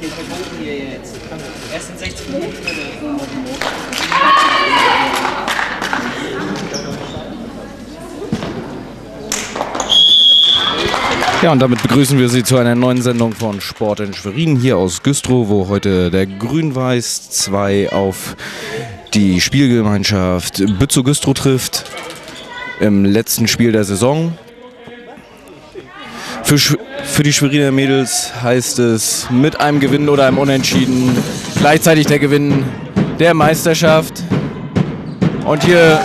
Welche versuchen wir jetzt? Erst in 60 Minuten? Ja, und damit begrüßen wir Sie zu einer neuen Sendung von Sport in Schwerin hier aus Güstrow, wo heute der Grün-Weiß 2 auf die Spielgemeinschaft Bützow Güstrow trifft. Im letzten Spiel der Saison. Für, für die Schweriner Mädels heißt es mit einem Gewinn oder einem Unentschieden gleichzeitig der Gewinn der Meisterschaft. Und hier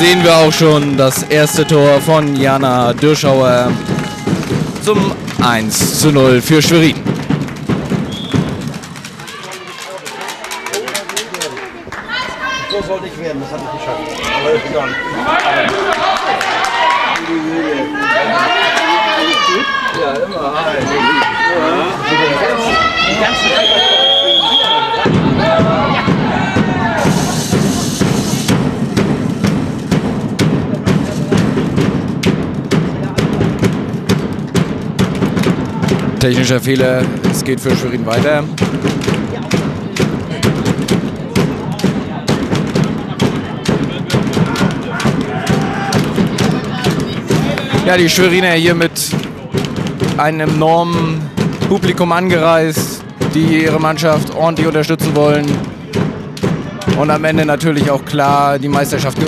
sehen wir auch schon das erste Tor von Jana Dürschauer zum 1 zu 0 für Schwerin. So sollte ich werden, das hatte ich geschafft. Aber ist egal. Ja, immer. Technischer Fehler, es geht für Schwerin weiter. Ja, die Schweriner hier mit einem enormen Publikum angereist, die ihre Mannschaft ordentlich unterstützen wollen. Und am Ende natürlich auch klar die Meisterschaft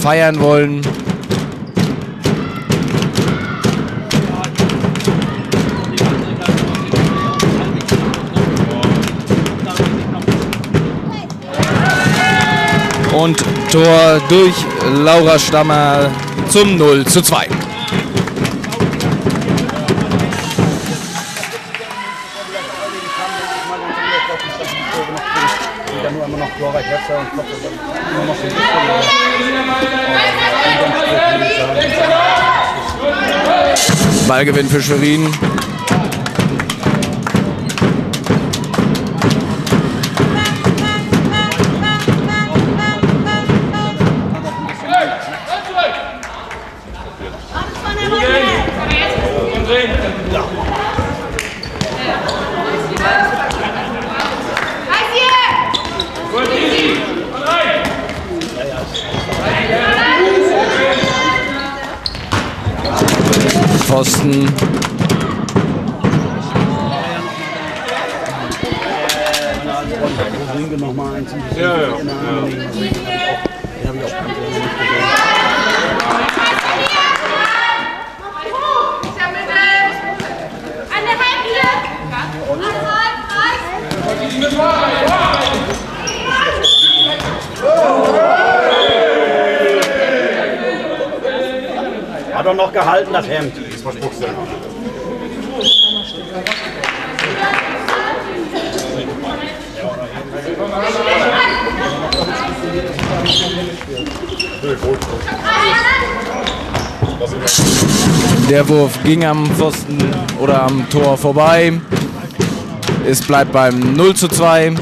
feiern wollen. Und Tor durch Laura Stammer zum 0 zu 2. Ballgewinn für Schwerin. Pfosten. Ja, ja, Oh! Er noch gehalten, das Hemd. Der Wurf ging am Pfosten oder am Tor vorbei. Es bleibt beim 0 zu 2.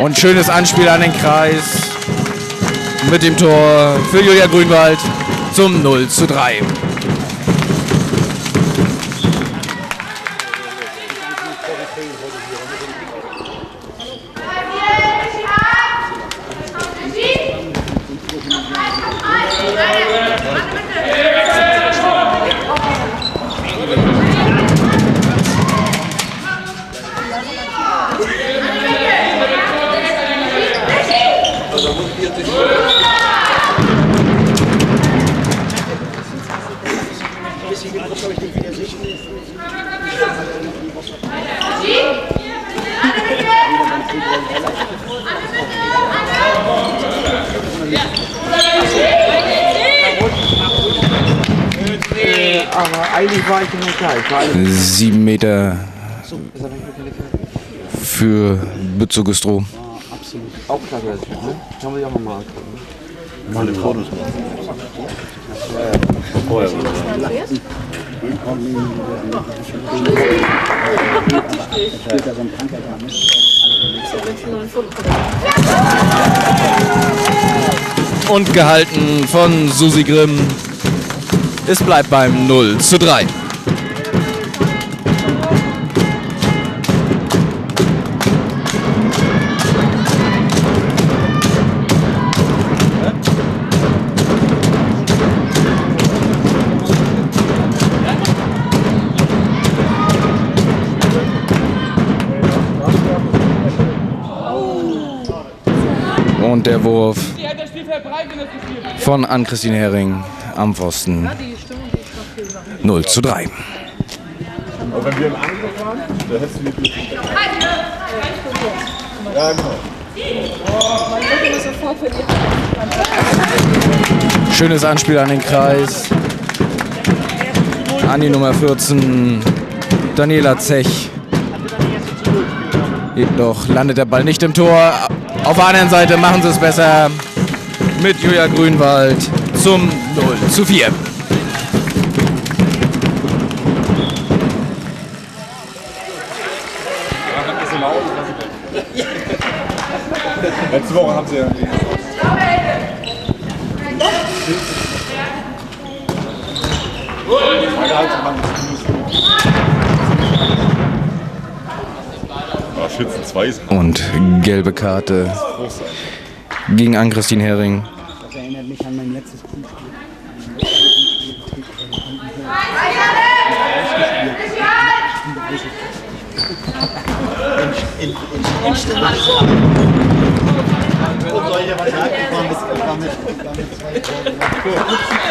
Und schönes Anspiel an den Kreis mit dem Tor für Julia Grünwald zum 0 zu 3. 7 Meter für Bützogestroh. Auch klar, ne? Kann man sich auch nochmal. Mal die Fotos Und gehalten von Susi Grimm. Es bleibt beim 0 zu 3. der Wurf von Ann-Christine Hering am Pfosten. 0 zu 3. Aber wenn wir im Angriff waren, da hättest du die Glück. Ja, genau. Schönes Anspiel an den Kreis. An die Nummer 14, Daniela Zech. Jedoch landet der Ball nicht im Tor. Auf der anderen Seite machen sie es besser mit Julia Grünwald zum 0 zu 4. Letzte Woche haben sie ja die. Ah, Schützen 2 ist Und gelbe Karte gegen Ann-Christine Hering. Das erinnert mich an mein letztes Spiel. Soll ich ja was sagen? Ich war mit, ich war mit, ich war mit zwei Toren.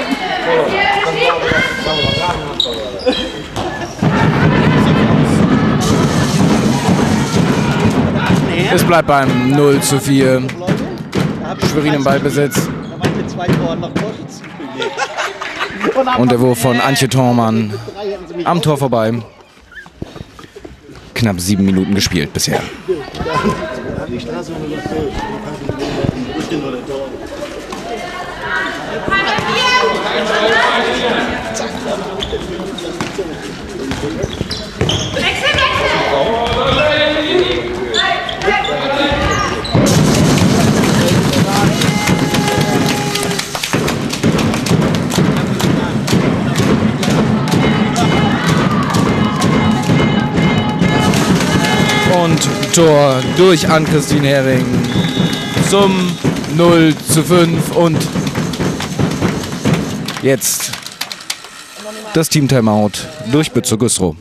bleibt beim 0 zu 4. Schwerin im Ballbesitz. Und der Wurf von Antje Thormann am Tor vorbei. Knapp sieben Minuten gespielt bisher. Und Tor durch Ann-Christine Hering zum 0 zu 5 und jetzt das Team Timeout durch Bützow Güstrow.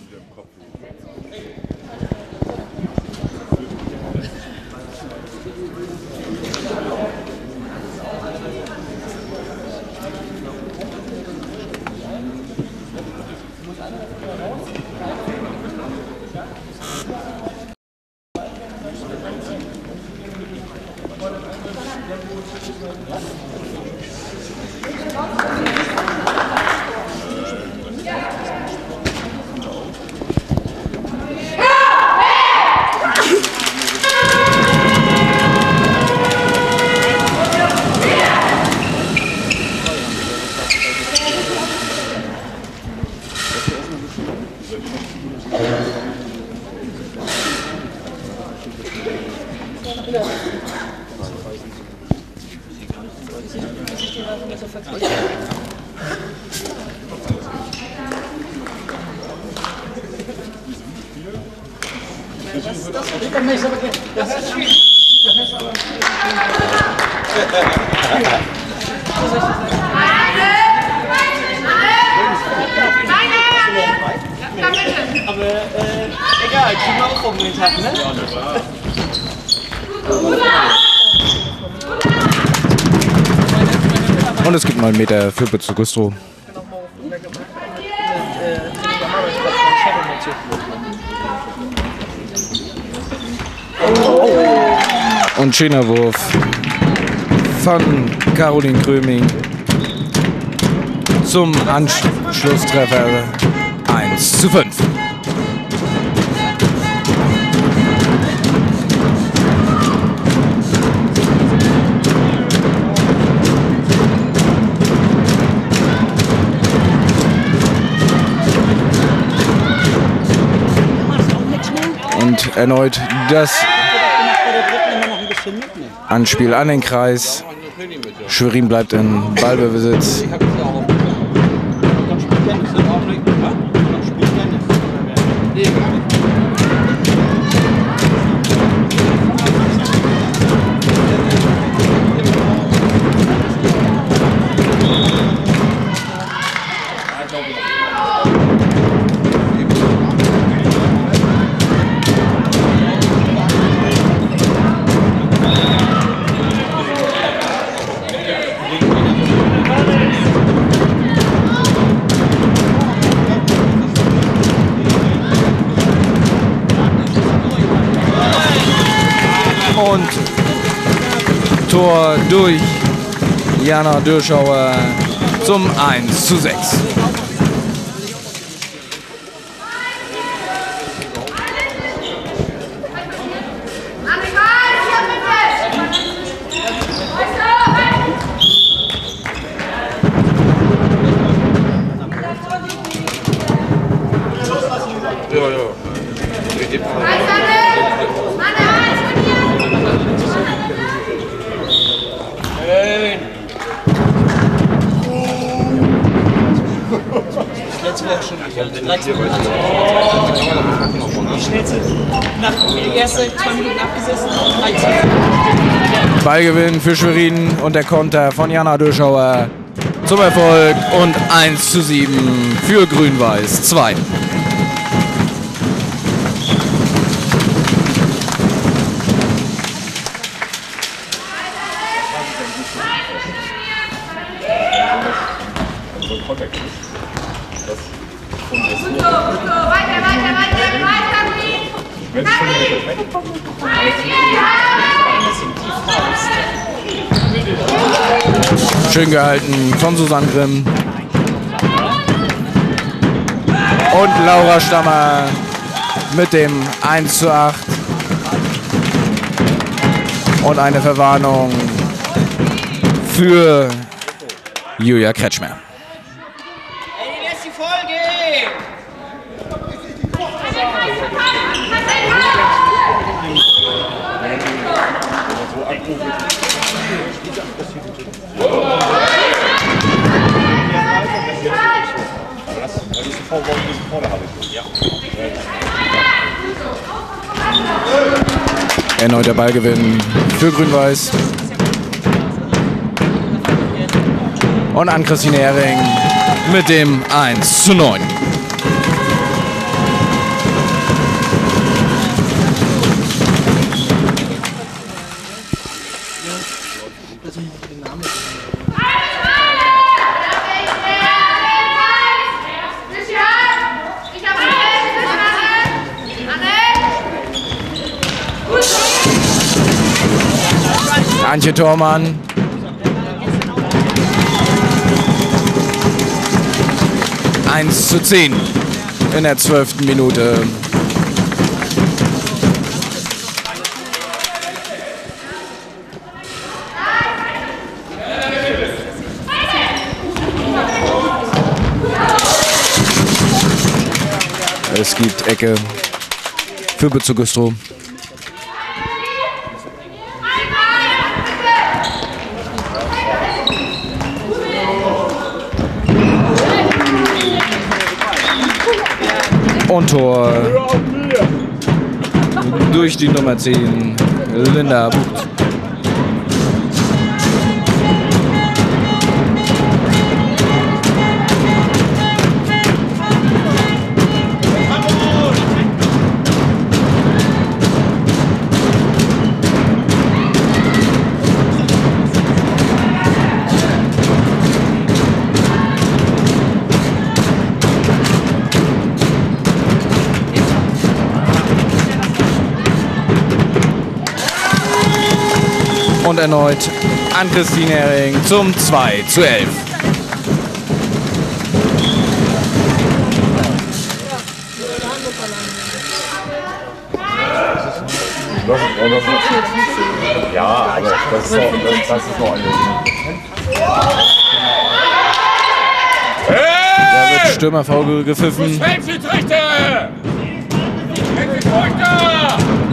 Meter für Bütze Gustro. Und schöner Wurf von Caroline Kröming zum Anschlusstreffer 1 zu 5. Erneut das Anspiel an den Kreis. Schwerin bleibt in Ballbesitz. Tor durch Jana Dürschauer zum 1 zu 6. Die schnellste. Nach die erste zwei Minuten abgesessen. 13. Ballgewinn für Schwerin und der Konter von Jana Dürschauer zum Erfolg und 1 zu 7 für Grün-Weiß 2. Weiter, weiter, weiter, weiter, Schön gehalten von Susanne Grimm. Und Laura Stammer mit dem 1 zu 8. Und eine Verwarnung für Julia Kretschmer. Ey, lass die Folge! Erneuter Ballgewinn für Grün-Weiß. Und an Christine Hering mit dem 1 zu 9. Antje Thormann. Eins zu zehn in der zwölften Minute. Es gibt Ecke für Bezug Güstrow. Und Tor durch die Nummer 10, Linda Bucht. Erneut an Christine Hering zum 2 zu 11. Ja, aber das ist noch, das, das ist noch. Da wird Stürmerfaul gepfiffen. Feldschiedsrichter! Feldschiedsrichter!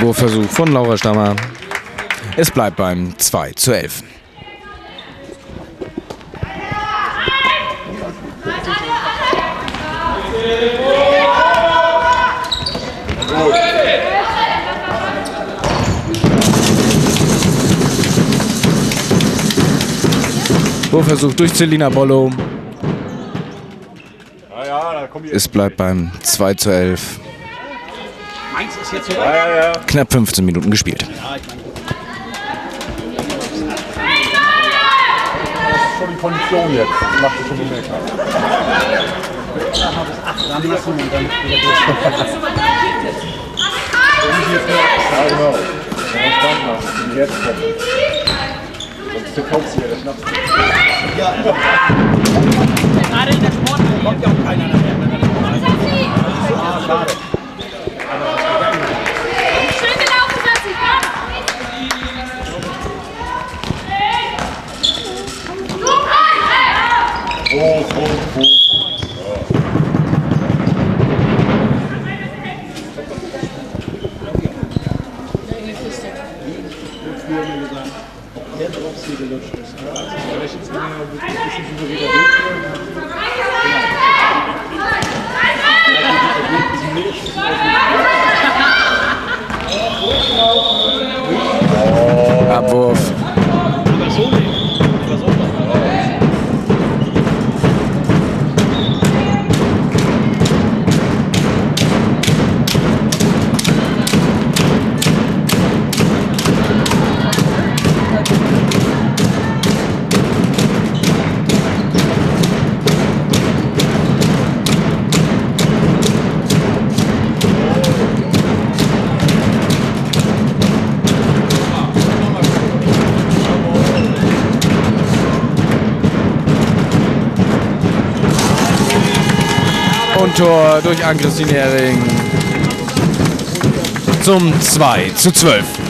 Wurfversuch von Laura Stammer. Es bleibt beim 2 zu 11. Wurfversuch durch Celina Bollo. Es bleibt beim 2 zu 11. Knapp 15 Minuten gespielt. Schon die Kondition jetzt. Das macht schon gemerkt. Dann lassen und dann wieder Ja, genau. Ja, spannend machen. Die jetzt. Sonst verkauft sie ja der Schnaps. Gerade in der Sport kommt ja auch keiner nachher. Schön Ende der Schluss. Ne? Also vielleicht jetzt mehr ein bisschen über wieder weg. Genau. Abwurf. Tor durch Ann-Christine Hering. Zum 2 zu 12.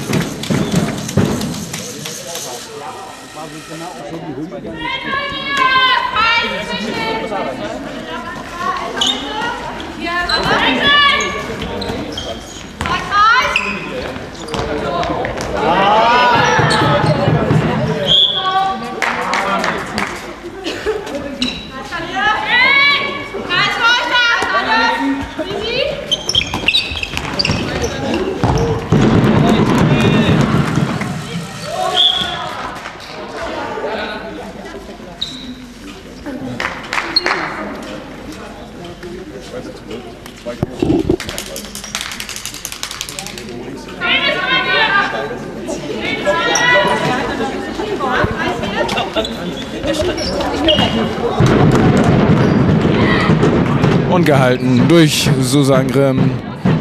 gehalten durch Susan Grimm.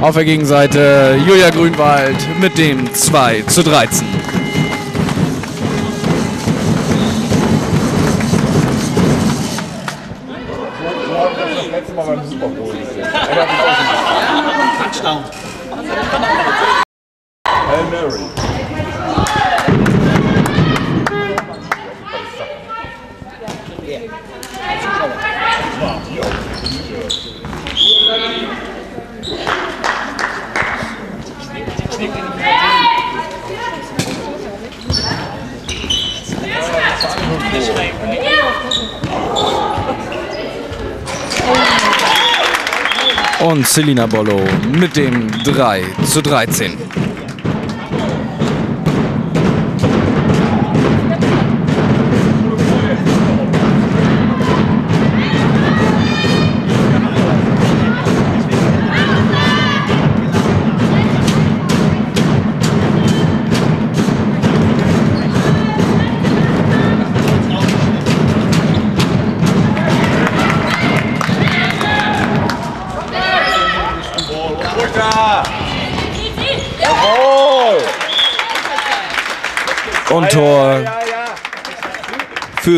Auf der Gegenseite Julia Grünwald mit dem 2 zu 13. Selina Bollo mit dem 3 zu 13.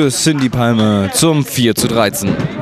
für Cindy Palme zum 4 zu 13.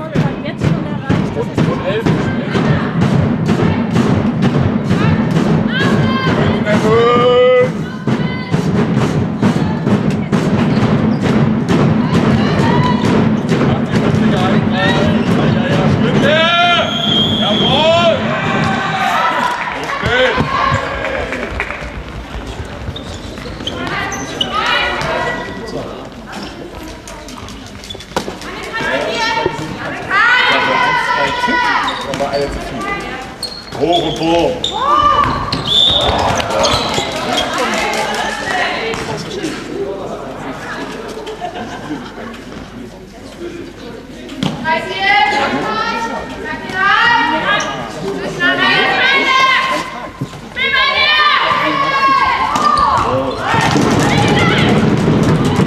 Und Boom.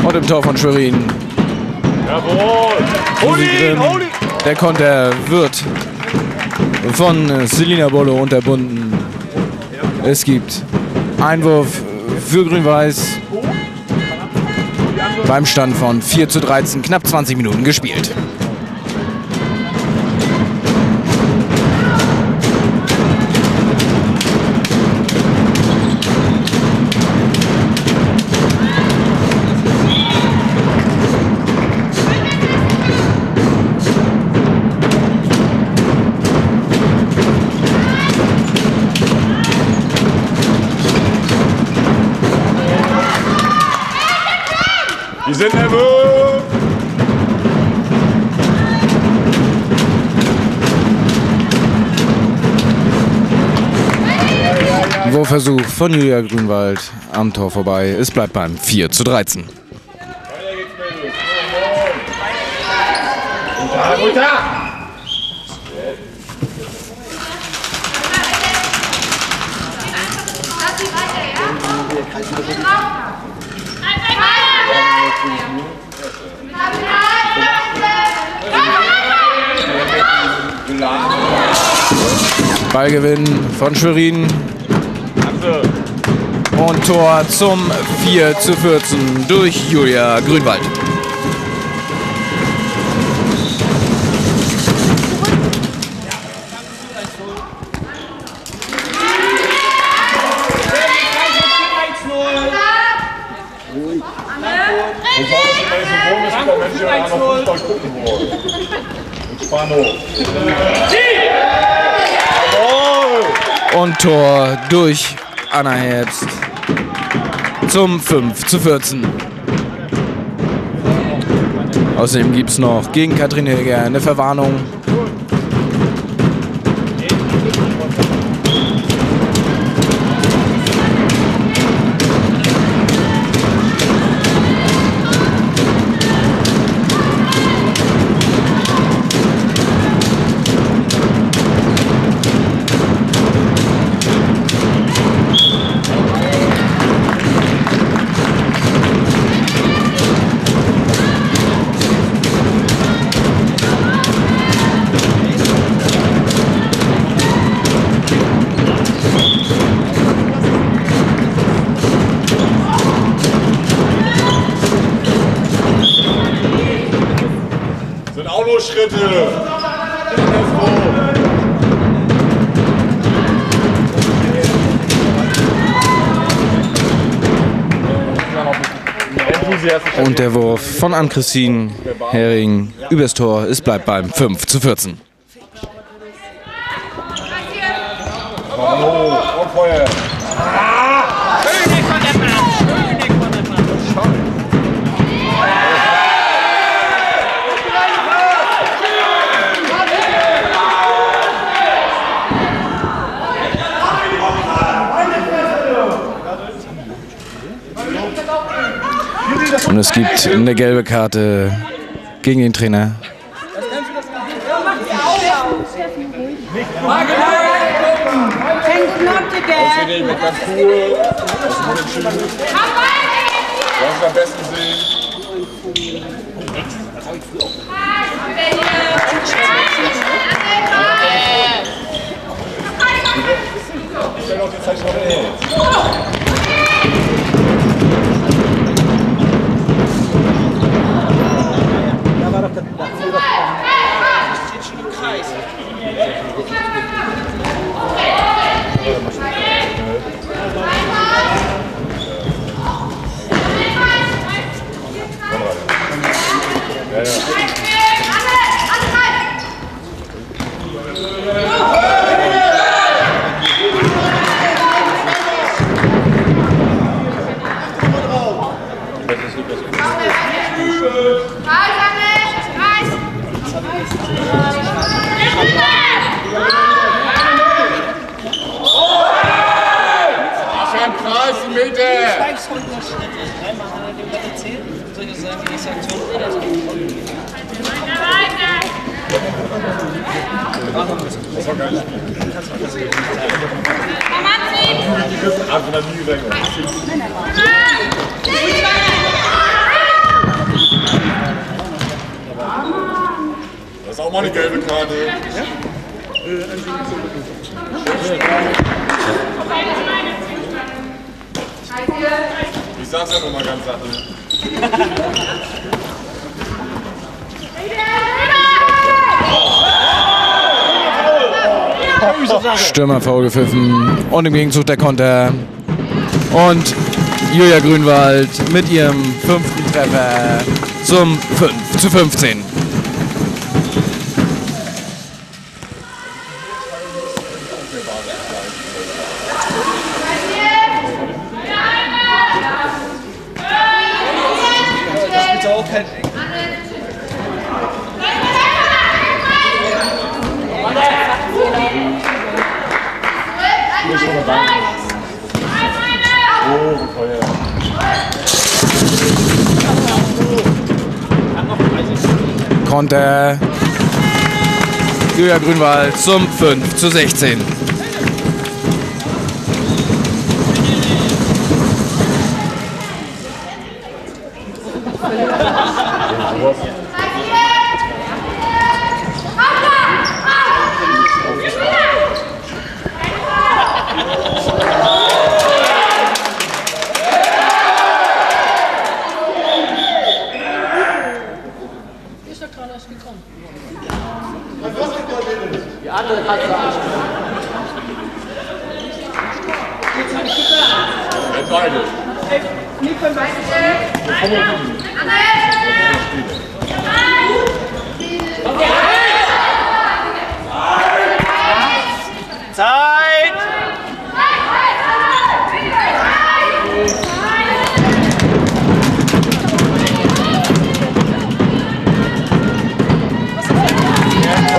Und im Tor von Schwerin. Jawohl. Susi Grimm. Der Konter wird von Selina Bollo unterbunden. Es gibt Einwurf für Grün-Weiß beim Stand von 4 zu 13, knapp 20 Minuten gespielt. Sind nervös. Wurfversuch von Julia Grünwald am Tor vorbei. Es bleibt beim 4 zu 13. Ballgewinn von Schwerin. Und Tor zum 4 zu 14 durch Julia Grünwald. Menschen, die noch Fußball gucken wollen. Mit Spannung. Jawohl. Und Tor durch Anna Herbst zum 5 zu 14. Außerdem gibt es noch gegen Katrin Hilger eine Verwarnung. Und der Wurf von Ann-Christine Hering übers Tor. Es bleibt beim 5 zu 14. Und es gibt eine gelbe Karte gegen den Trainer. Nee, mit ganz cool. Das. Lass es am besten sehen. Ich stelle auch die Zeichen auf Schön Kreis, die Mitte. Dreimal hat er dem Blatt erzählt. Soll ich das sagen, die nächste Aktion oder so? Einfach noch nie gerechnet. Das ist auch mal eine gelbe Karte. Ich sag's ja nochmal ganz sachte. Stürmer vorgepfiffen und im Gegenzug der Konter. Und Julia Grünwald mit ihrem fünften Treffer zum 5 zu 15. Julia Grünwald zum 5 zu 16.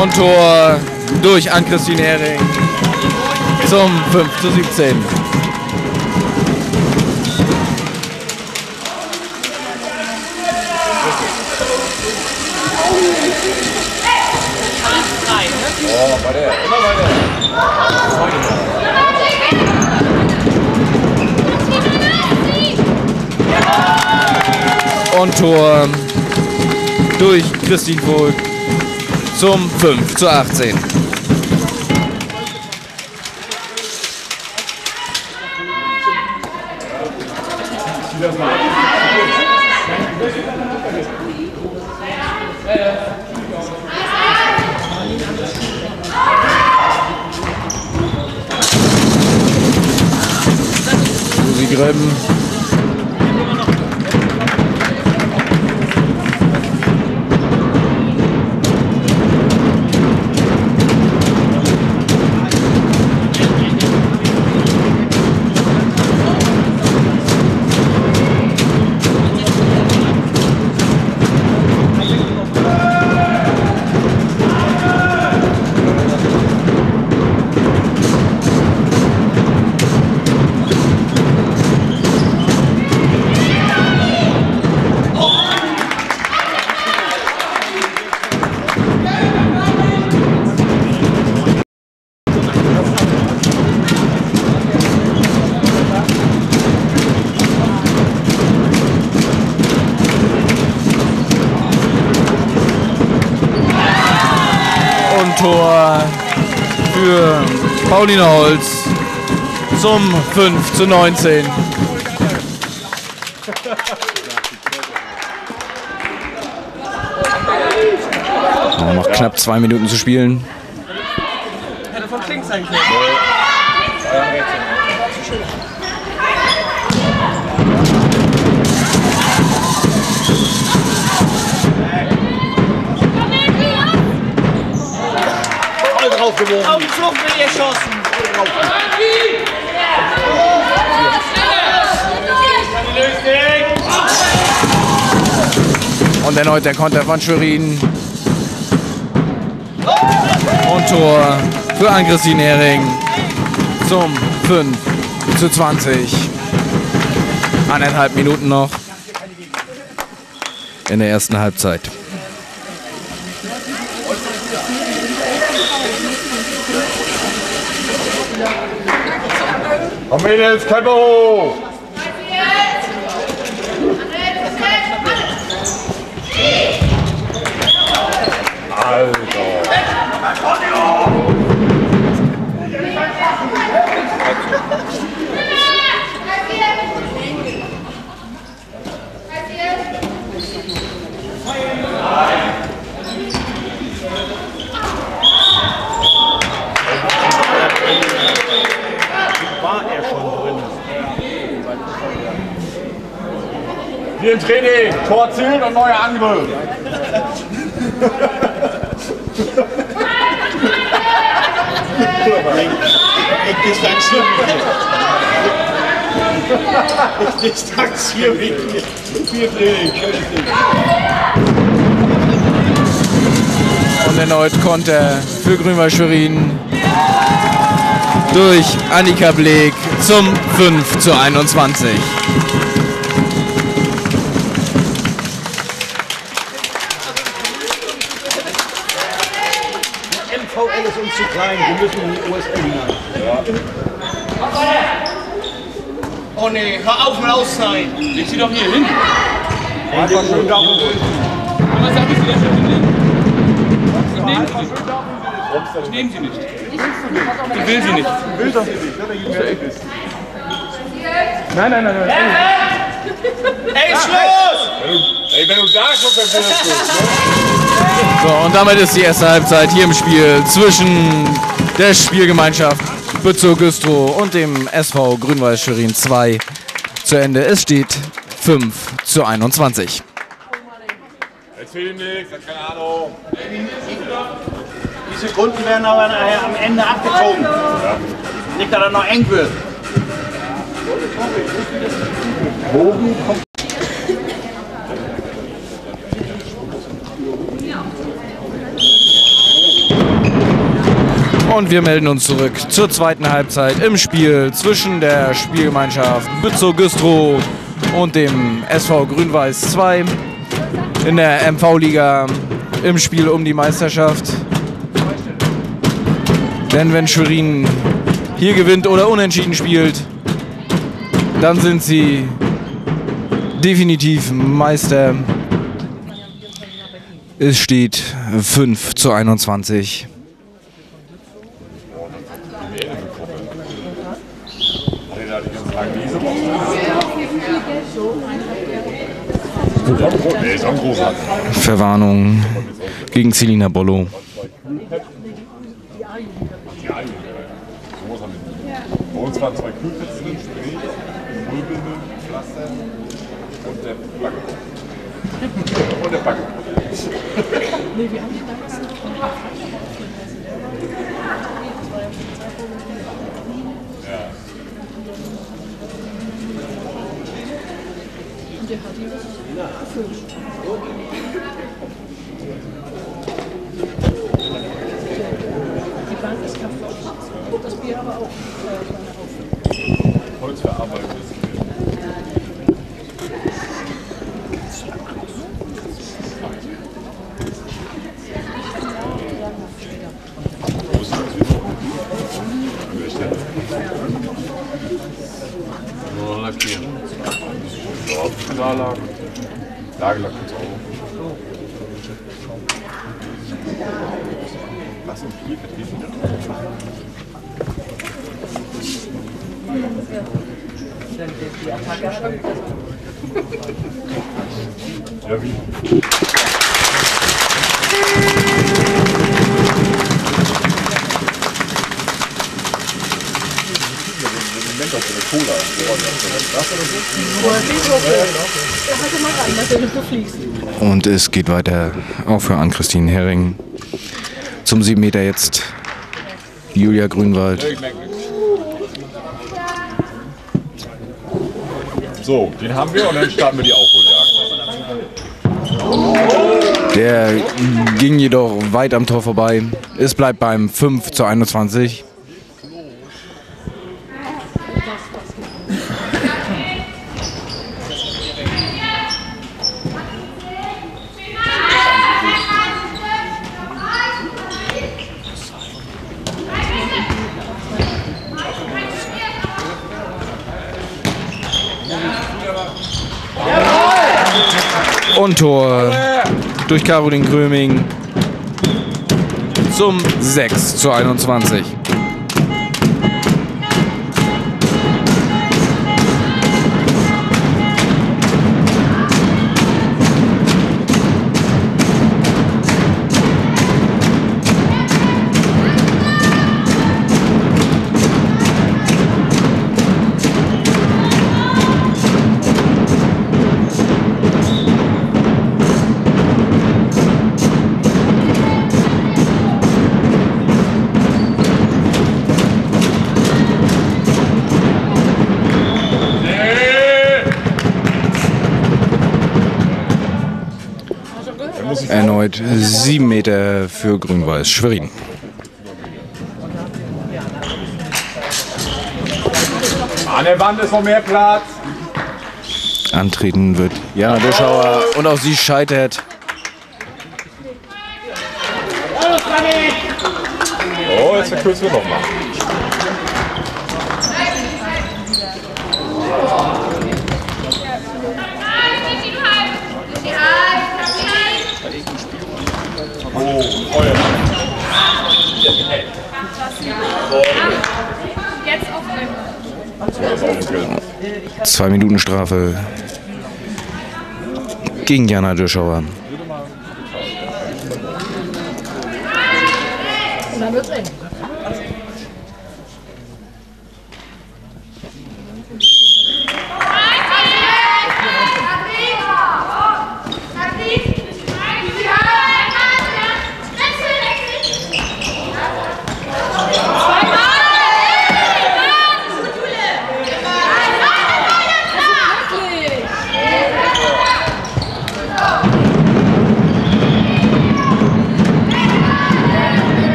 Und Tor durch Ann-Christine Hering zum 5 zu 17. Drei, ne? Oh, bei der. Immer bei der. Und Tor durch Christine Vogt zum 5 zu 18. Susi Gröben Paulina Holz zum 5 zu 19. Ja, noch knapp zwei Minuten zu spielen. Hätte von Kling sein können. Draufgeworfen. Auf wird ihr geschossen. Und erneut der Konter von Schwerin. Und Tor für Ann-Christine Hering zum 5 zu 20. Eineinhalb Minuten noch in der ersten Halbzeit. Komm Mädels, Köpfe hoch. Alter. Wir im Training. Tor zielen und neue Angriff. Ich distanziere mich. Ich distanziere mich. Wir Training, schönes Ding. Und erneut Konter für Grünwald Schwerin durch Annika Bleek zum 5 zu 21. zu klein, wir müssen in die USL hinein. Oh nee, hör auf mit Auszeit. Leg sie doch hier hin. Einfach schön da oben. Was sagen Sie denn schon? Das nehmen Sie nicht. Das nehmen Sie nicht. Ich will sie nicht. Will das nicht, ne, wenn du weg bist. Nein, nein, nein, nein. Ey, Schluss! Ey, wenn du sagst, dann findest du. So, und damit ist die erste Halbzeit hier im Spiel zwischen der Spielgemeinschaft Bützow Güstrow und dem SV Grünwald Schwerin 2 zu Ende. Es steht 5 zu 21. Erzähl ihm nichts, hat keine Ahnung. Die Sekunden werden aber nachher am Ende abgezogen. Nicht, dass er noch eng wird. Und wir melden uns zurück zur zweiten Halbzeit im Spiel zwischen der Spielgemeinschaft Bützow Güstrow und dem SV Grün-Weiß 2 in der MV-Liga im Spiel um die Meisterschaft. Denn wenn Schwerin hier gewinnt oder unentschieden spielt, dann sind sie definitiv Meister. Es steht 5 zu 21. Nee, ist auch ein großartig. Verwarnung gegen Celina Bollo. Bei uns waren zwei Kühlplätze drin, Spray, Mullbinde, Pflaster und der Backe. Und der Backe. Holz verarbeitet ist. Wo ist das? An der Stelle. Nur lackieren. Ja, Nagellack. Nagellack kannst du auch. Lass uns Spielvertrieb. Ja, wie? Und es geht weiter auch für Ann-Christine Hering. Zum 7 Meter jetzt Julia Grünwald. So, den haben wir und dann starten wir die Aufholjagd. Der ging jedoch weit am Tor vorbei. Es bleibt beim 5 zu 21. Und Tor durch Caroline Gröming zum 6 zu 21. Erneut 7 Meter für Grün-Weiß Schwerin. An der Wand ist noch mehr Platz. Antreten wird Jana Duschauer und auch sie scheitert. Oh, jetzt verkürzen wir nochmal. Oh, Feuer. Jetzt auf Das ist auch ein Zwei Minuten Strafe gegen Jana Duschauer.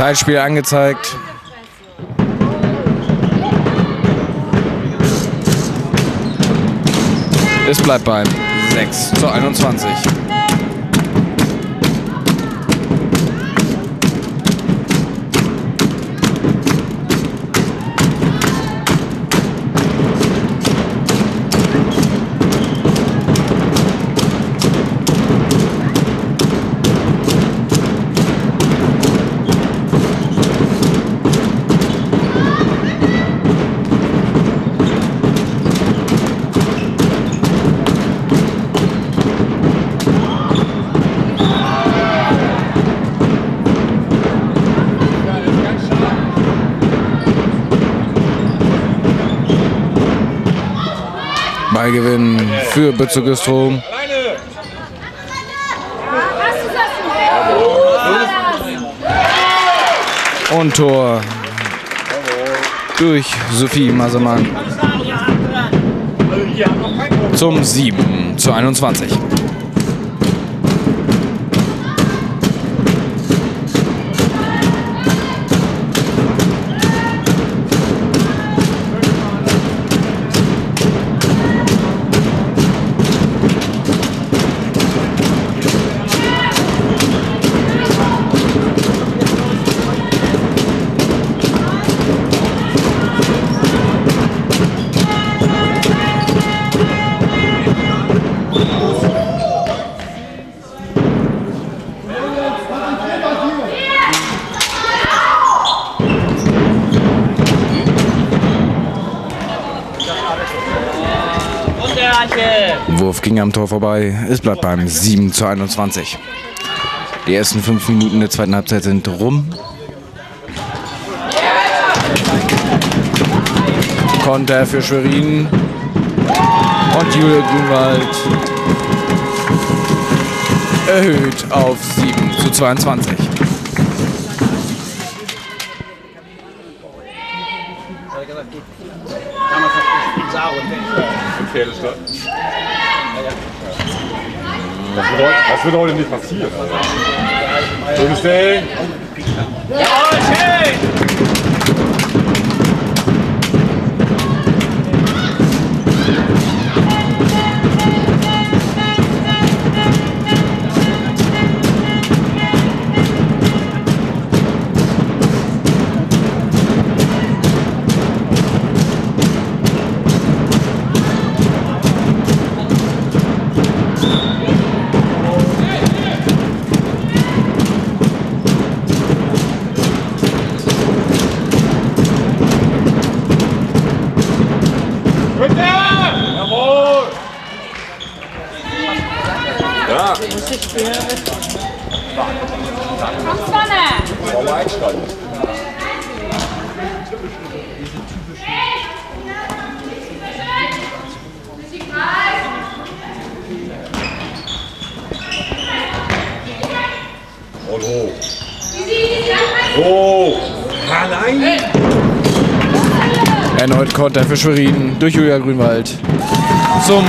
Zeitspiel angezeigt. Es bleibt beim 6 zu 21. Ballgewinn für Bützegüstrow. Und Tor durch Sophie Masermann zum 7 zu 21. Wurf ging am Tor vorbei. Es bleibt beim 7 zu 21. Die ersten fünf Minuten der zweiten Halbzeit sind rum. Konter für Schwerin. Und Julia Grünwald erhöht auf 7 zu 22. Damals hat Saar und. Das wird, heute, das wird heute nicht passieren. Schönes Day. Jawohl, schön! Konter für Schwerin durch Julia Grünwald zum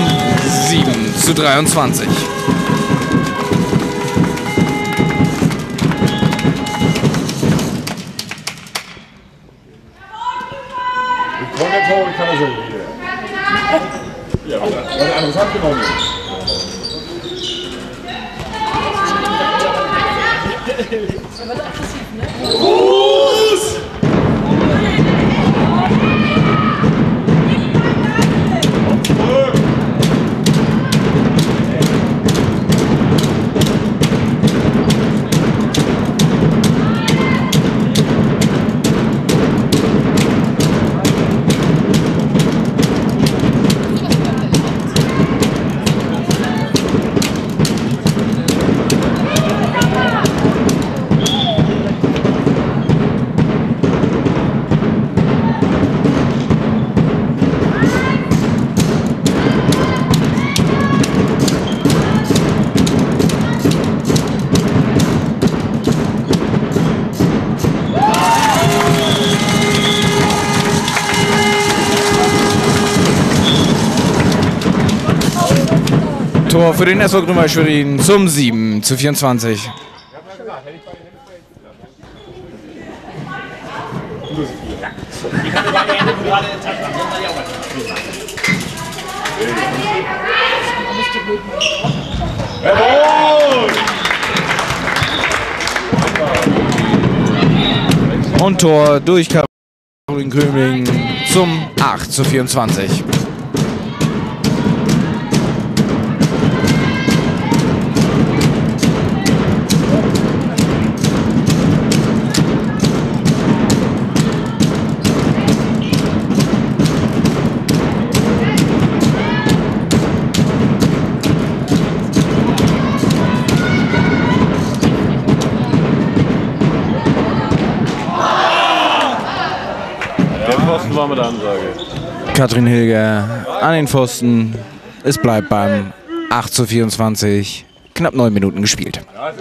7 zu 23. für den SV Grünwald Schwerin zum 7 zu 24. Ich hatte meine Hände gerade in den Taschen, sonst hätte ich auch was. Jawohl! Und Tor durch Caroline Köming zum 8 zu 24. Mit der Ansage. Katrin Hilger an den Pfosten. Es bleibt beim 8 zu 24. Knapp neun Minuten gespielt. Ja,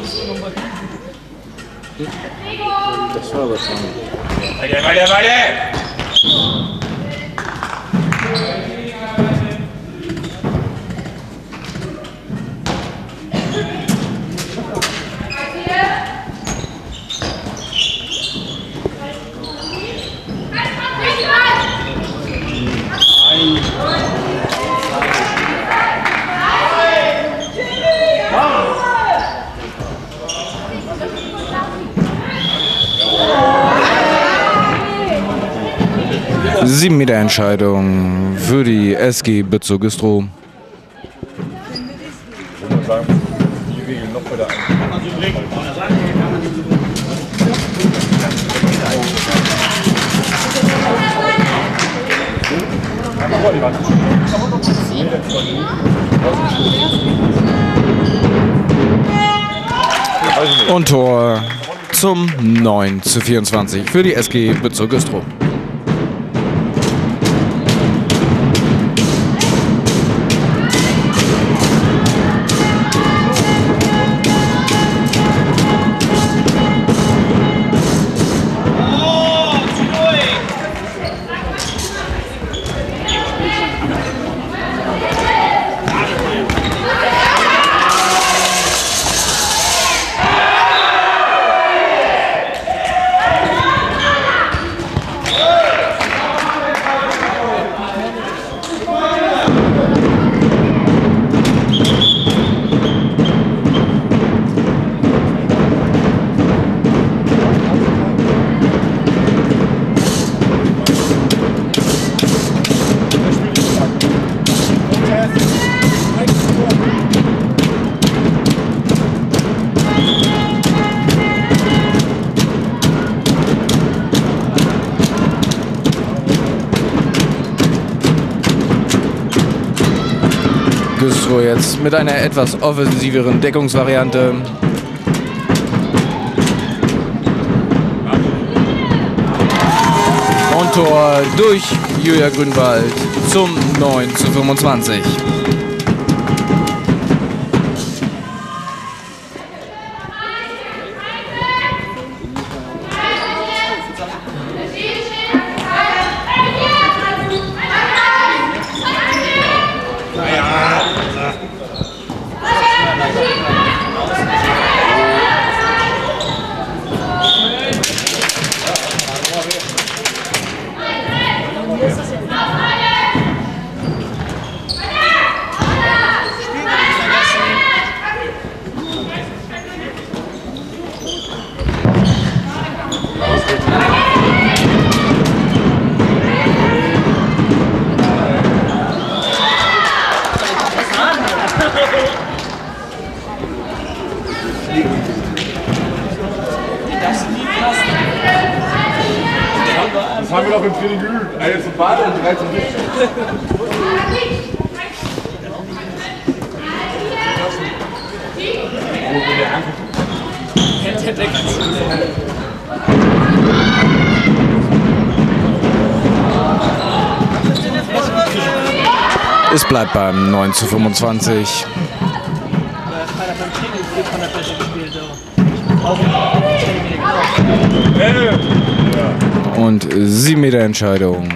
es ist hoch, fast ist unter 7 Meter Entscheidung für die SG Bützow Güstrow. Und Tor zum 9 zu 24 für die SG Bützow Güstrow. Mit einer etwas offensiveren Deckungsvariante. Und Tor durch Julia Grünwald zum 9 zu 25. Es bleibt beim 9 zu 25. Freitag beim Training viel von der Fläche gespielt. So. Auch im Training. Und 7 Meter Entscheidung.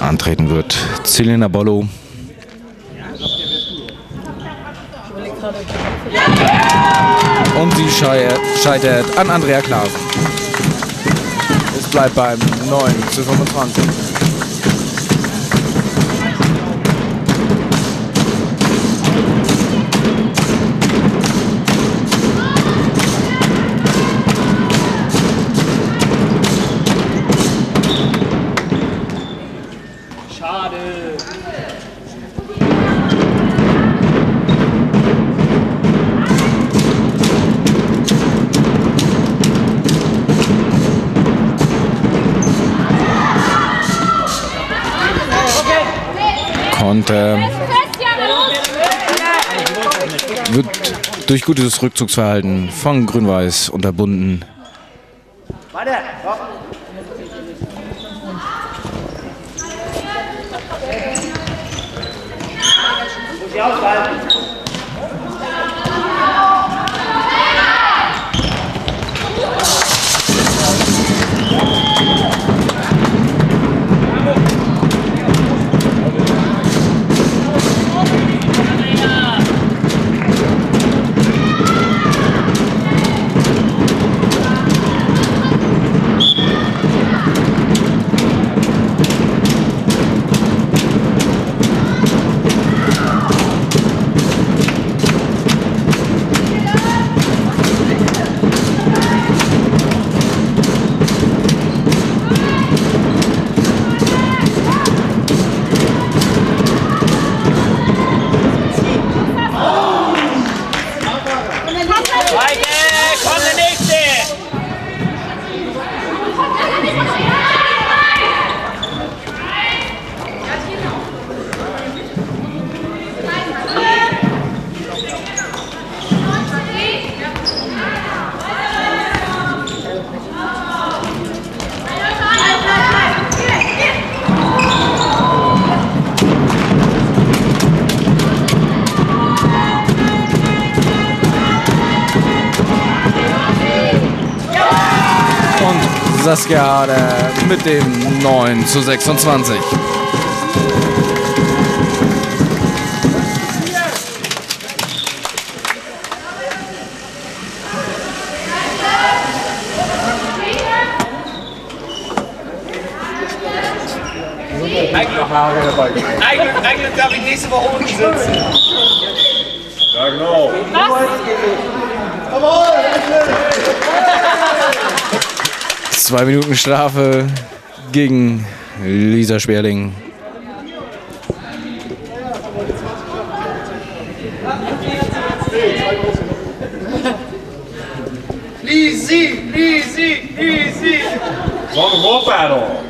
Antreten wird Celina Bollo. Und sie scheitert an Andrea Klaasen. Es bleibt beim 9 zu 25. Konter wird durch gutes Rückzugsverhalten von Grün-Weiß unterbunden. Weiter. Harder mit dem 9 zu 26. Eigentlich, eigentlich darf ich nächste Woche unten sitzen. Ja, genau. Zwei Minuten Strafe gegen Lisa Sperling. Easy, easy, easy. So ein War Battle.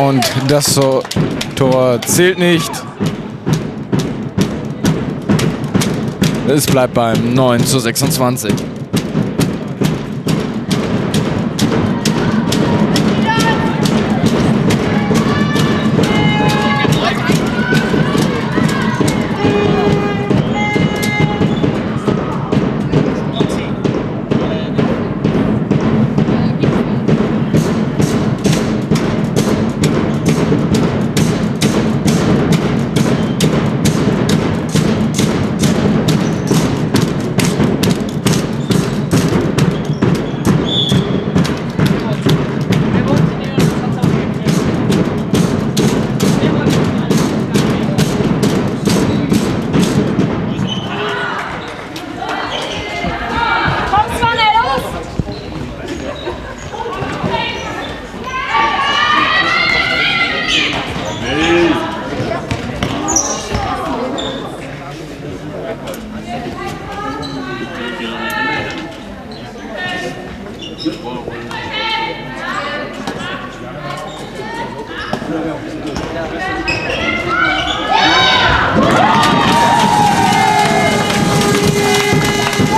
Und das so Tor zählt nicht. Es bleibt beim 9 zu 26.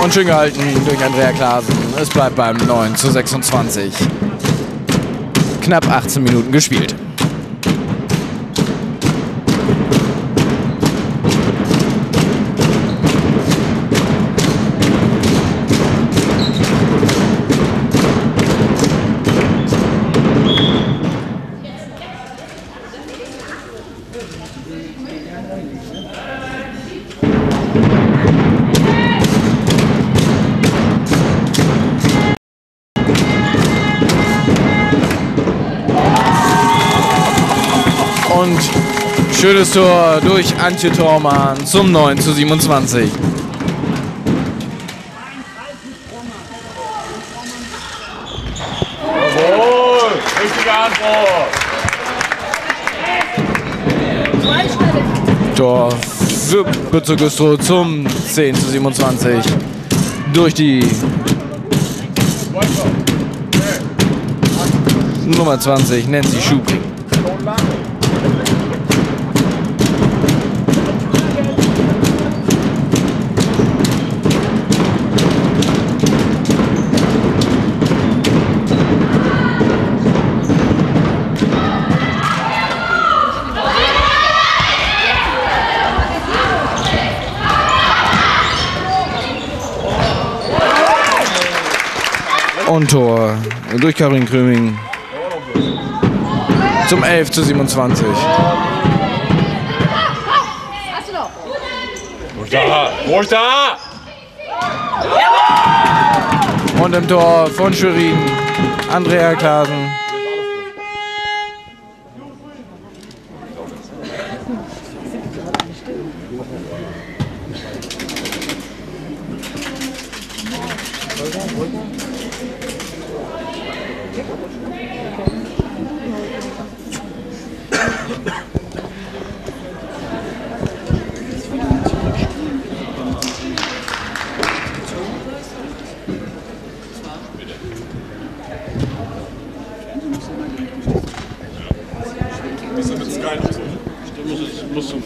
Und schön gehalten durch Andrea Klasen. Es bleibt beim 9 zu 26. Knapp 18 Minuten gespielt. Schönes Tor durch Antje Thormann zum 9 zu 27. Jawohl. Richtige Antwort. Tor für Bütze Güstrow zum 10 zu 27. Durch die Nummer 20, Nancy Schubring. Und Tor durch Karin Kröming zum 11 zu 27. Ruhig da. Ruhig da. Und im Tor von Schwerin Andrea Klasen.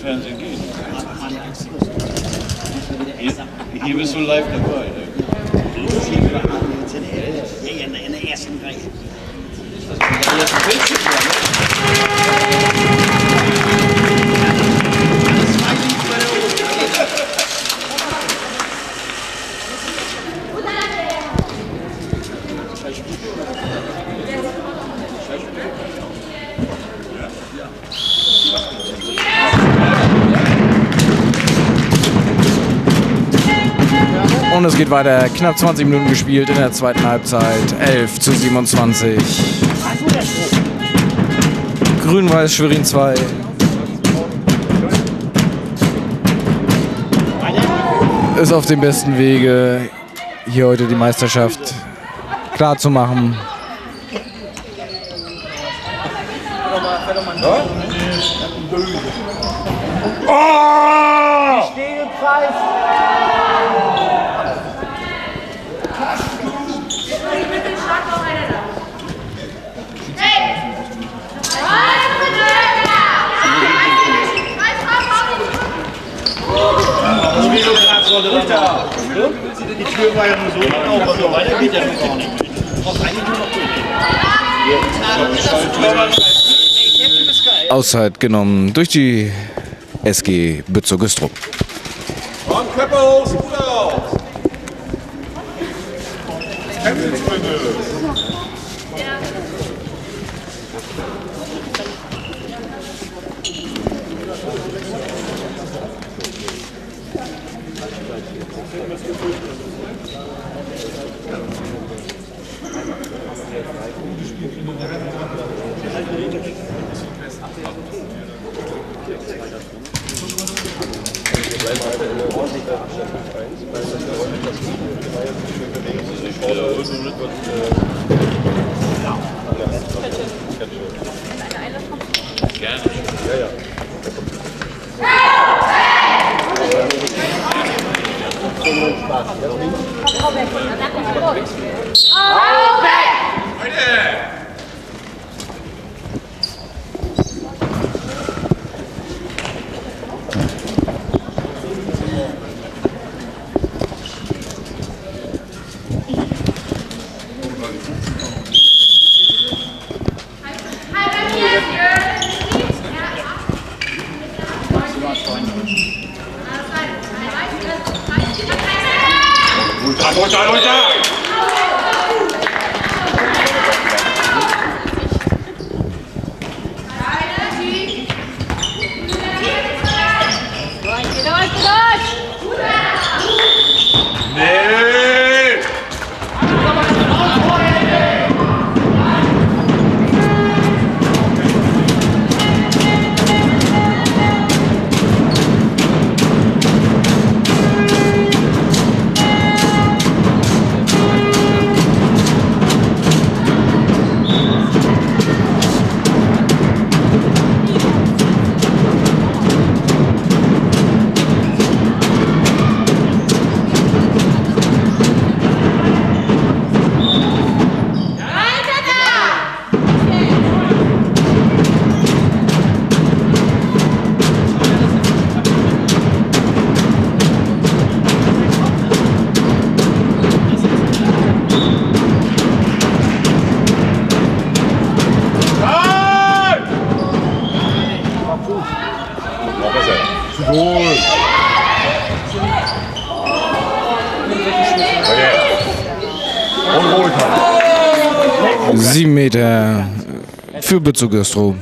Fernsehen gehen. Hier, hier bist du live dabei. Geht weiter. Knapp 20 Minuten gespielt in der zweiten Halbzeit. 11 zu 27. Grün-Weiß Schwerin 2. Ist auf dem besten Wege, hier heute die Meisterschaft klar zu machen. Die Tür war ja nur so auf, also weiter geht ja noch gar nicht. Du brauchst eigentlich nur noch durch. Auszeit genommen durch die SG Bützow Güstrow. Mann, Köppels, gut Bützow Güstrow.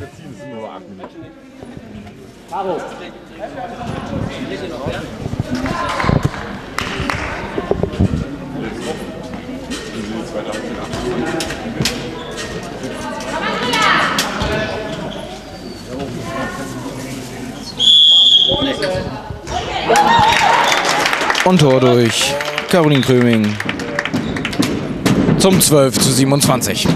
Und Tor durch Caroline Kröming zum 12 zu 27.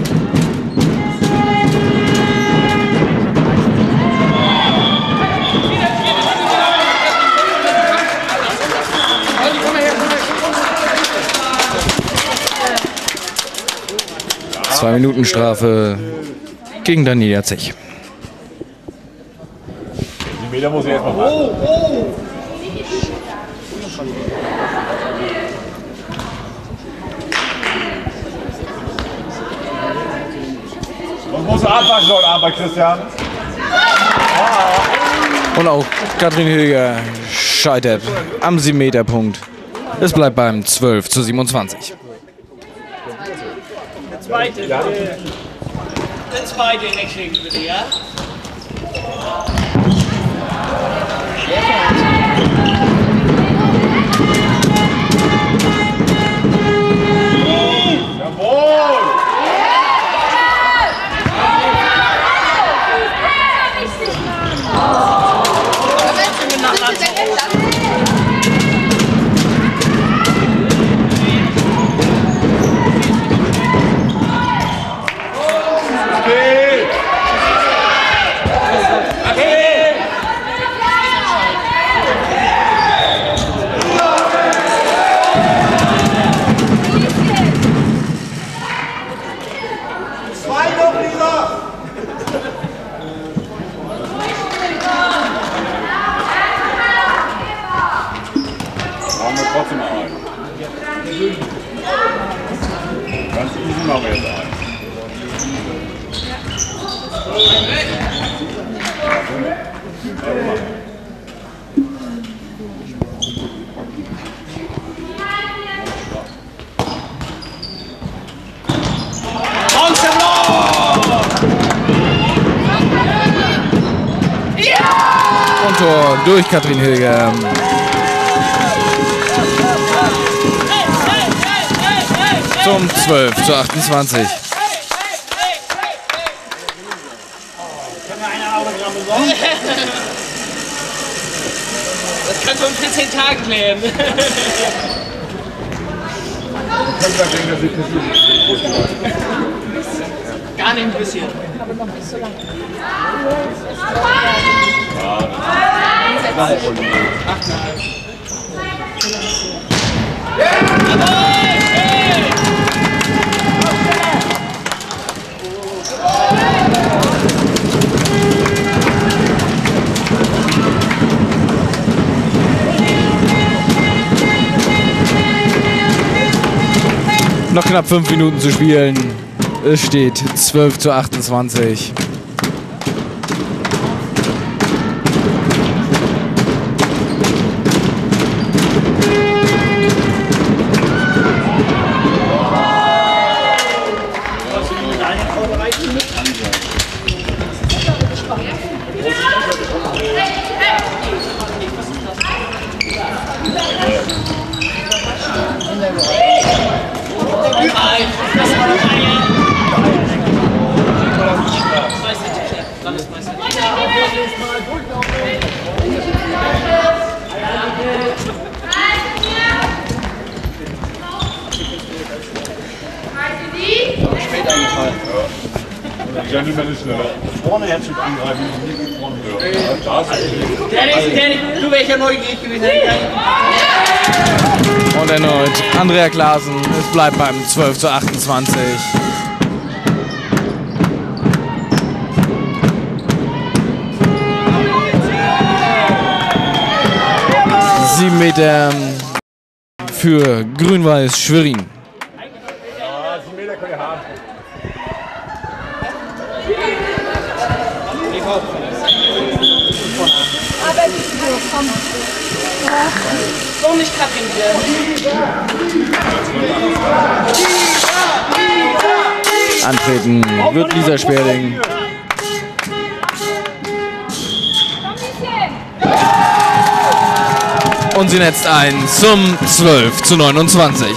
Zwei Minuten Strafe gegen Daniela Zech. Die Meter muss ich erstmal machen. Musst du abwaschen heute Abend bei Christian? Und auch Katrin Hilger scheitert am 7-Meter-Punkt. Es bleibt beim 12 zu 27. Der zweite, bitte. Der zweite wegschicken, bitte, ja? Jawohl! Durch Katrin Hilger. Zum 12 zu 28. Kann mir einer Autogramm besorgen? Das kannst du in 14 Tagen klären. Gar nicht ein bisschen. Noch knapp 5 Minuten zu spielen. Es steht 12 zu 28. Ist schneller. Vorne mit angreifen, nicht vorne. Ja, da ist er. Dennis, Dennis, du wärst ja neugierig gewesen. Und erneut Andrea Klaasen. Es bleibt beim 12 zu 28. Sieben Meter für Grün-Weiß Schwerin. Ja, sieben Meter könnt ihr haben. So nicht Katrin hier. Antreten wird Lisa Sperling. Und sie netzt ein zum 12 zu 29.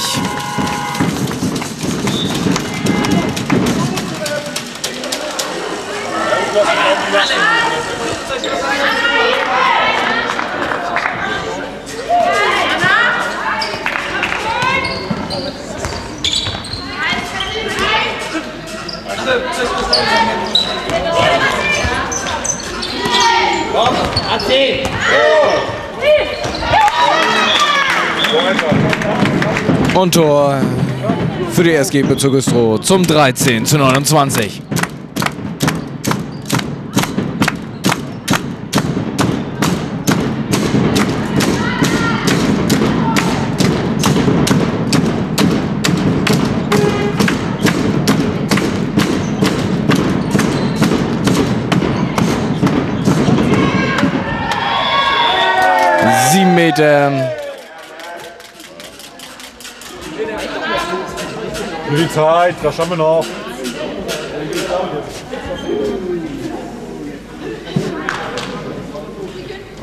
Und Tor für die SG Bezirk Güstrow zum 13 zu 29. Meter. Für die Zeit, das schaffen wir noch.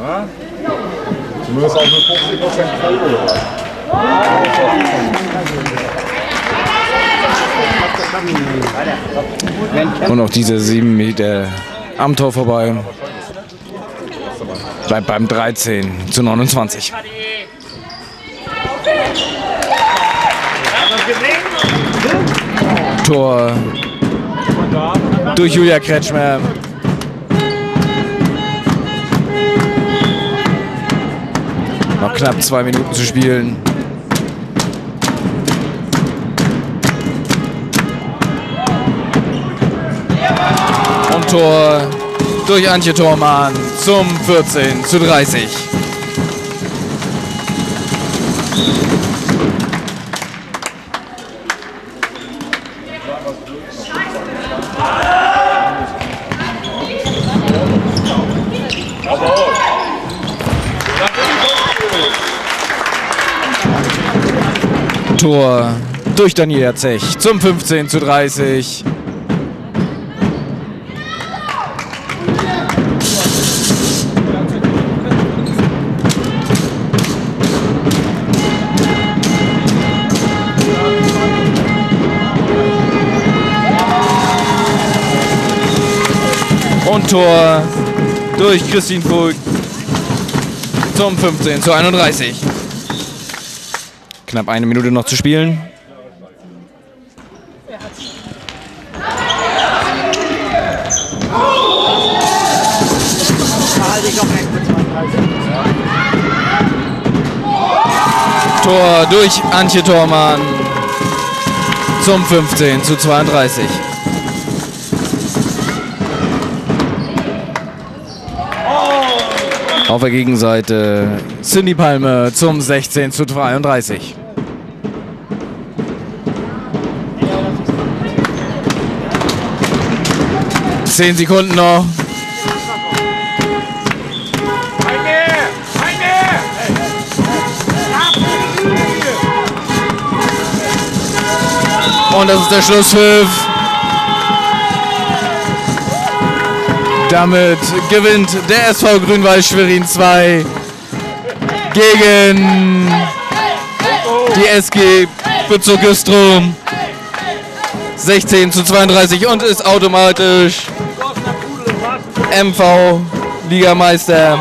Ja? Zumindest auch nur 50 Prozent. Und auch diese 7 Meter am Tor vorbei. Bleibt beim 13 zu 29. Tor durch Julia Kretschmer. Noch knapp zwei Minuten zu spielen. Und Tor durch Antje Thormann zum 14 zu 30. Tor durch Daniela Zech zum 15 zu 30. Tor durch Christine Vogt zum 15 zu 31. Knapp eine Minute noch zu spielen. Tor durch Antje Thormann zum 15 zu 32. Auf der Gegenseite Cindy Palme zum 16 zu 33. Zehn Sekunden noch. Und das ist der Schlusspfiff. Damit gewinnt der SV Grünwald Schwerin 2 gegen die SG Bezug Güstrow 16 zu 32 und ist automatisch MV Ligameister.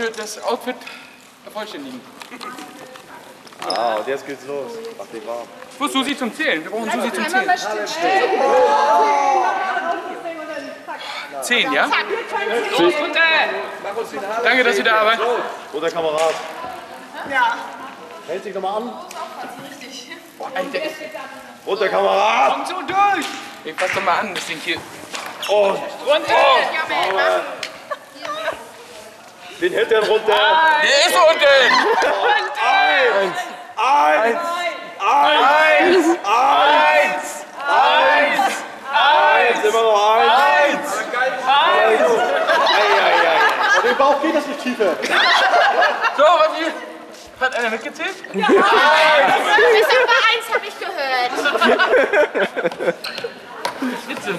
Wollte das Outfit vervollständigen. Ah, und jetzt geht's los. Mach dich warm. Wo ist Susi zum Zählen? Wir brauchen Susi zum Zählen. Zehn, ja? Los, runter! Danke, dass ihr da wart. Wo der Kamerad? Hält sich nochmal an. Boah, Alter, der Kamerad? kommt so durch! Ich fass doch mal an, das Ding hier. Oh, Runter! Den hält er runter. Der ist unten! Eins. Eins. Eins. Eins. Eins. Eins. Immer noch eins. Eins. Eins. Eieiei. Auf den Bauch geht das nicht tiefer. So, was hier? Hat einer mitgezählt? Bis etwa eins habe ich gehört. Spitze.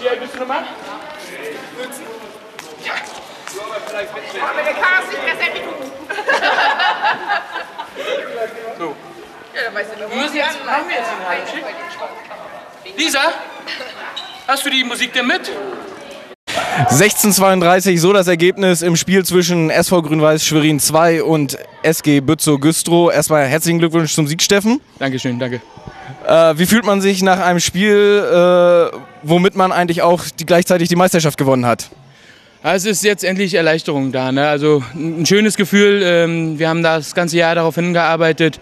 Wie alt bist du nochmal? Aber der Chaos nicht besser wie du. So. Wir müssen jetzt, haben wir jetzt den Heimschick? Lisa, hast du die Musik denn mit? 16:32 so das Ergebnis im Spiel zwischen SV Grün-Weiß Schwerin 2 und SG Bützow Güstrow. Erstmal herzlichen Glückwunsch zum Sieg, Steffen. Dankeschön, danke. Äh, wie fühlt man sich nach einem Spiel, äh, womit man eigentlich auch die, gleichzeitig die Meisterschaft gewonnen hat? Ja, Es ist jetzt endlich Erleichterung da. Ne? Also ein schönes Gefühl. Ähm, Wir haben das ganze Jahr darauf hingearbeitet.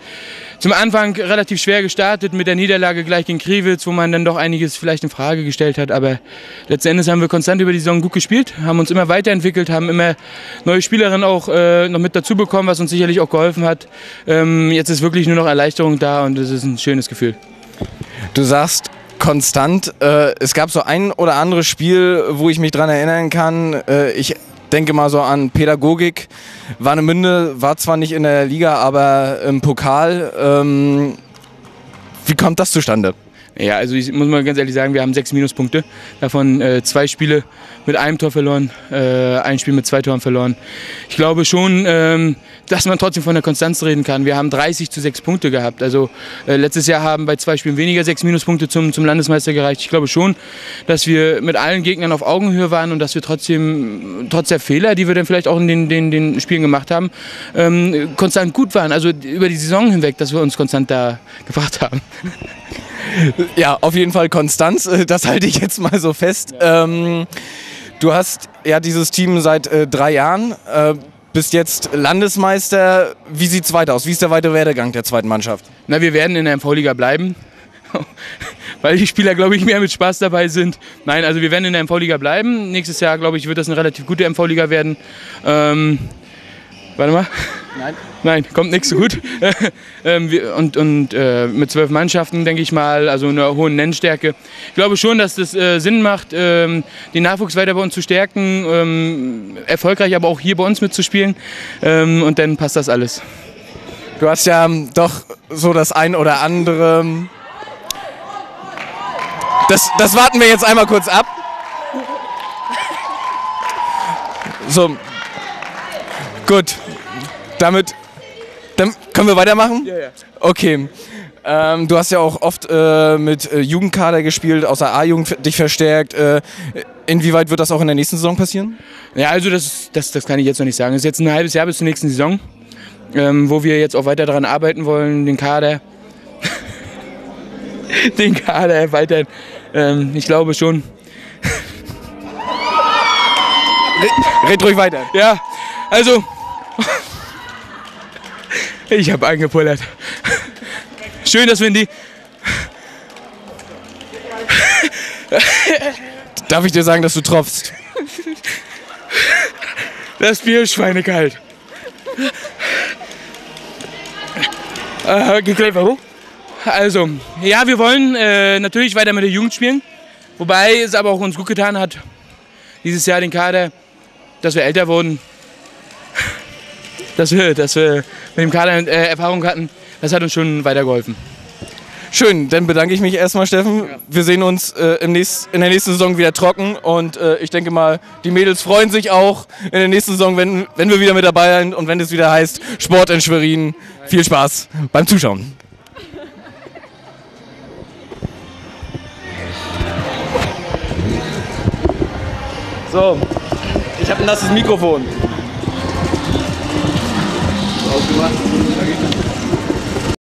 Zum Anfang relativ schwer gestartet mit der Niederlage gleich gegen Kriwitz, wo man dann doch einiges vielleicht in Frage gestellt hat. Aber letzten Endes haben wir konstant über die Saison gut gespielt, haben uns immer weiterentwickelt, haben immer neue Spielerinnen auch äh, noch mit dazu bekommen, was uns sicherlich auch geholfen hat. Ähm, Jetzt ist wirklich nur noch Erleichterung da und es ist ein schönes Gefühl. Du sagst konstant, äh, es gab so ein oder anderes Spiel, wo ich mich dran erinnern kann. Äh, ich denke mal so an Pädagogik. Warnemünde war zwar nicht in der Liga, aber im Pokal. Ähm, wie kommt das zustande? Ja, also ich muss mal ganz ehrlich sagen, wir haben sechs Minuspunkte. Davon äh, zwei Spiele mit einem Tor verloren, äh, ein Spiel mit zwei Toren verloren. Ich glaube schon, ähm, dass man trotzdem von der Konstanz reden kann. Wir haben 30 zu sechs Punkte gehabt. Also äh, letztes Jahr haben bei zwei Spielen weniger sechs Minuspunkte zum, zum Landesmeister gereicht. Ich glaube schon, dass wir mit allen Gegnern auf Augenhöhe waren und dass wir trotzdem, trotz der Fehler, die wir dann vielleicht auch in den, den, den Spielen gemacht haben, ähm, konstant gut waren. Also über die Saison hinweg, dass wir uns konstant da gebracht haben. Ja, auf jeden Fall Konstanz. äh, Das halte ich jetzt mal so fest. Ähm, du hast ja dieses Team seit äh, drei Jahren. Äh, bist jetzt Landesmeister. Wie sieht's weiter aus? Wie ist der weitere Werdegang der zweiten Mannschaft? Na, wir werden in der MV-Liga bleiben, weil die Spieler, glaube ich, mehr mit Spaß dabei sind. Nein, also wir werden in der MV-Liga bleiben. Nächstes Jahr, glaube ich, wird das eine relativ gute MV-Liga werden. Ähm, Warte mal. Nein. Nein, kommt nichts so gut. ähm, wir, und und äh, mit zwölf Mannschaften, denke ich mal, also einer hohen Nennstärke. Ich glaube schon, dass das äh, Sinn macht, ähm, den Nachwuchs weiter bei uns zu stärken, ähm, erfolgreich aber auch hier bei uns mitzuspielen. Ähm, und dann passt das alles. Du hast ja ähm, doch so das ein oder andere. Das, das warten wir jetzt einmal kurz ab. So. Gut. Damit. Dann können wir weitermachen? Ja, ja. Okay. Ähm, du hast ja auch oft äh, mit äh, Jugendkader gespielt, außer A-Jugend dich verstärkt. Äh, inwieweit wird das auch in der nächsten Saison passieren? Ja, also das, das, das kann ich jetzt noch nicht sagen. Es ist jetzt ein halbes Jahr bis zur nächsten Saison, ähm, wo wir jetzt auch weiter daran arbeiten wollen, den Kader, den Kader erweitern. Ähm, ich glaube schon. Red ruhig weiter. Ja, also ich habe angepullert. Schön, dass wir in die Darf ich dir sagen, dass du tropfst? Das Bier ist schweinekalt. Äh, geklebt, warum? Also, ja, wir wollen äh, natürlich weiter mit der Jugend spielen. Wobei es aber auch uns gut getan hat, dieses Jahr den Kader, dass wir älter wurden. Dass wir, dass wir mit dem Kader äh, Erfahrung hatten. Das hat uns schon weitergeholfen. Schön, dann bedanke ich mich erstmal, Steffen. Wir sehen uns äh, im nächst, in der nächsten Saison wieder trocken und äh, ich denke mal, die Mädels freuen sich auch in der nächsten Saison, wenn, wenn wir wieder mit dabei sind und wenn es wieder heißt Sport in Schwerin. Viel Spaß beim Zuschauen. So, ich habe ein nasses Mikrofon. Спасибо.